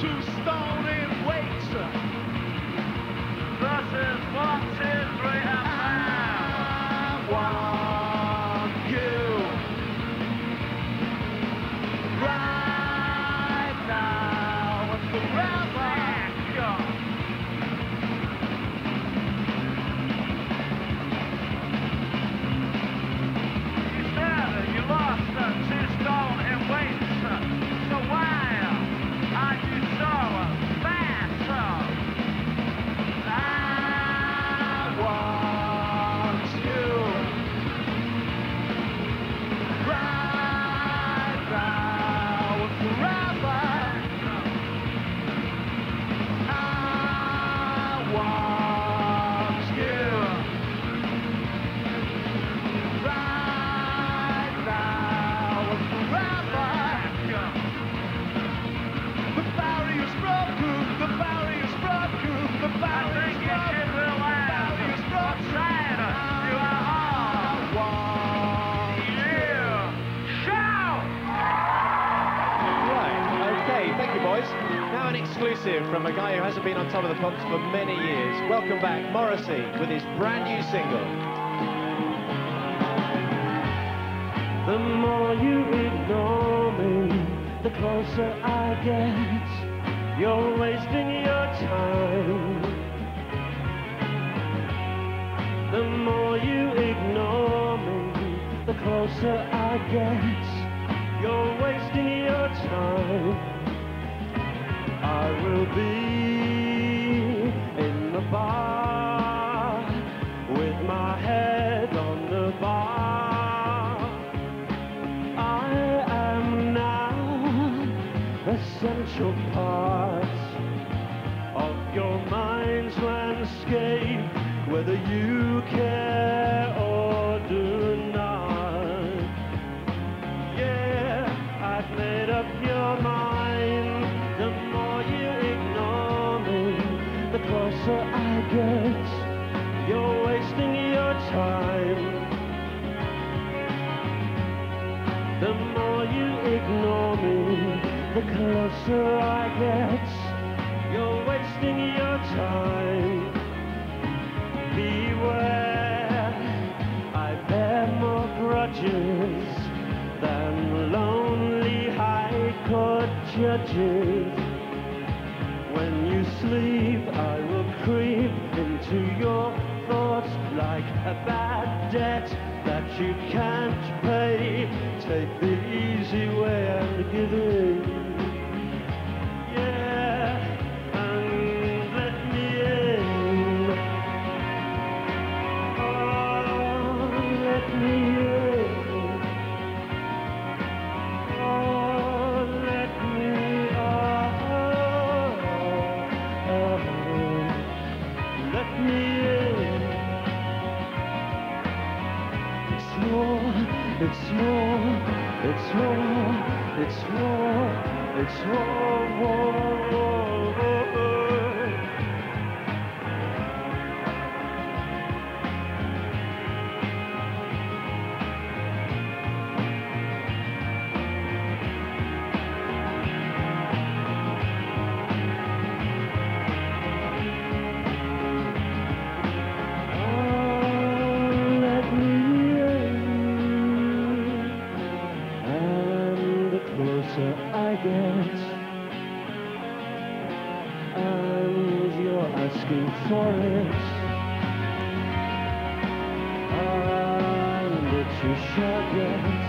two stone boys. Now an exclusive from a guy who hasn't been on top of the pops for many years. Welcome back, Morrissey, with his brand new single. The more you ignore me, the closer I get. You're wasting your time. The more you ignore me, the closer I get. You're wasting your time. I will be in the bar with my head on the bar. I am now essential part of your mind's landscape, whether you You're wasting your time. The more you ignore me, the closer I get. You're wasting your time. Beware, I bear more grudges than lonely high court judges. When you sleep, I will creep into your thoughts like a bad debt that you can't pay. Take the easy way and give in. It's more, it's more, it's more, more, asking for it, it you shall get.